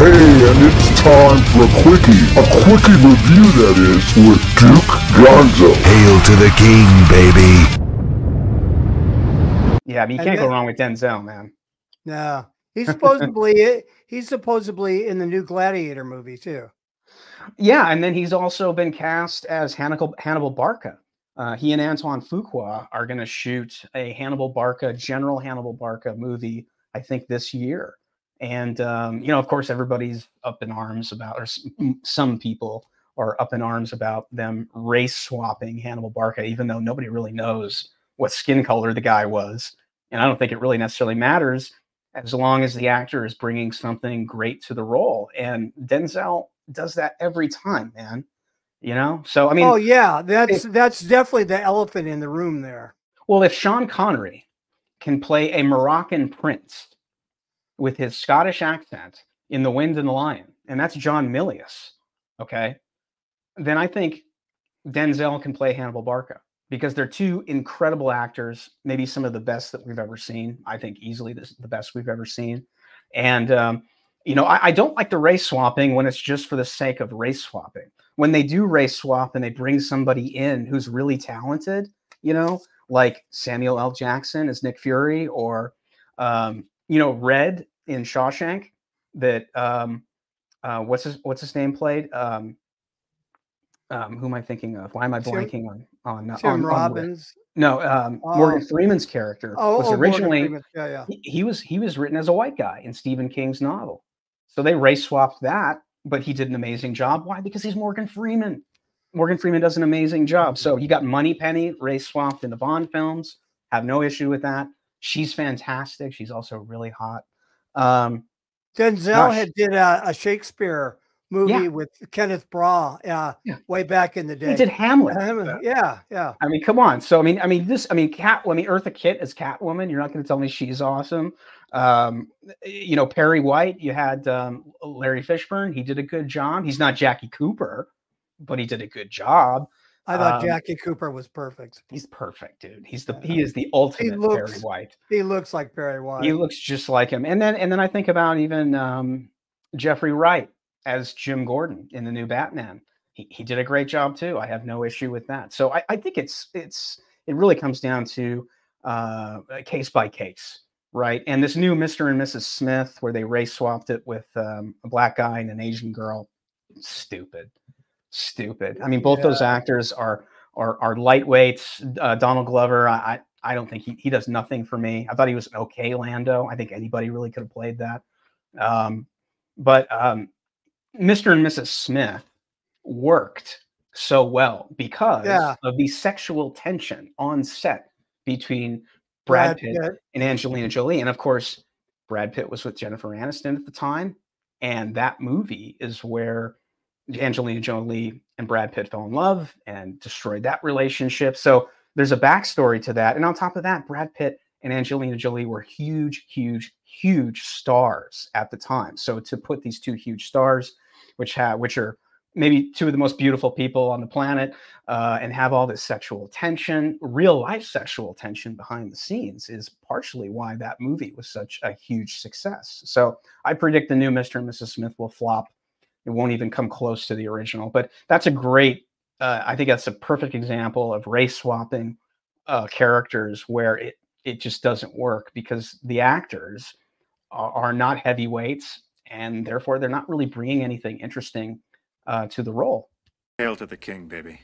Hey, and it's time for a quickie. A quickie review, that is, with Duke Gonzo. Hail to the king, baby. Yeah, I mean, you can't go wrong with Denzel, man. No, he's supposedly he's supposedly in the new Gladiator movie too. Yeah, and then he's also been cast as Hannibal Hannibal Barca. Uh, he and Antoine Fuqua are going to shoot a Hannibal Barca, General Hannibal Barca movie, I think this year. And um, you know, of course, everybody's up in arms about, or some people are up in arms about them race swapping Hannibal Barca, even though nobody really knows what skin color the guy was. And I don't think it really necessarily matters as long as the actor is bringing something great to the role. And Denzel does that every time, man. You know, so I mean, oh yeah, that's that's definitely the elephant in the room there. well, if Sean Connery can play a Moroccan prince with his Scottish accent in The Wind and the Lion, and that's John Milius, okay, then I think Denzel can play Hannibal Barca because they're two incredible actors, maybe some of the best that we've ever seen. I think easily the, the best we've ever seen. And, um, you know, I, I don't like the race swapping when it's just for the sake of race swapping. When they do race swap and they bring somebody in who's really talented, you know, like Samuel L. Jackson as Nick Fury or, um, you know, Red in Shawshank that, um, uh, what's his, what's his name played? Um, um, who am I thinking of? Why am I Tim- blanking on on, uh, Tim on, on Robbins. No, um, Morgan Oh. Freeman's character Oh, was oh, originally Freeman. yeah, yeah. he, he was he was written as a white guy in Stephen King's novel. So they race swapped that, but he did an amazing job. Why? Because he's Morgan Freeman. Morgan Freeman does an amazing job. So you got Moneypenny race swapped in the Bond films. Have no issue with that. She's fantastic. She's also really hot. Um, Denzel Gosh. had did a, a Shakespeare movie Yeah. with Kenneth Branagh uh, Yeah. way back in the day. he did Hamlet. Um, yeah, yeah. I mean, come on. So I mean, I mean, this. I mean, Cat. I mean, Eartha Kitt as Catwoman. You're not going to tell me she's awesome. Um, you know, Perry White. You had um, Larry Fishburne. He did a good job. He's not Jackie Cooper, but he did a good job. I thought Um, Jackie Cooper was perfect. He's perfect, dude. He's the he is the ultimate Perry looks- White. He looks like Perry White. He looks just like him. And then and then I think about even um, Jeffrey Wright as Jim Gordon in the new Batman. He, he did a great job too. I have no issue with that. So I, I think it's it's it really comes down to uh, case by case, right? And this new Mr. and Mrs. Smith, where they race swapped it with um, a black guy and an Asian girl, stupid, stupid. I mean, both those actors are are are lightweights. Uh, Donald Glover, I, I don't think he, he does nothing for me. I thought he was an okay Lando. I think anybody really could have played that. Um, but um, Mr. and Mrs. Smith worked so well because Yeah. of the sexual tension on set between Brad, Pitt, and Angelina Jolie. And of course, Brad Pitt was with Jennifer Aniston at the time. And that movie is where Angelina Jolie and Brad Pitt fell in love and destroyed that relationship. So there's a backstory to that. And on top of that, Brad Pitt and Angelina Jolie were huge, huge, huge stars at the time. So to put these two huge stars, which have which are maybe two of the most beautiful people on the planet, uh, and have all this sexual tension, real life sexual tension behind the scenes, is partially why that movie was such a huge success. So I predict the new Mr. and Mrs. Smith will flop. It won't even come close to the original. But that's a great. Uh, I think that's a perfect example of race swapping uh, characters where it it just doesn't work because the actors are, are not heavyweights and therefore they're not really bringing anything interesting uh, to the role. Hail to the king, baby.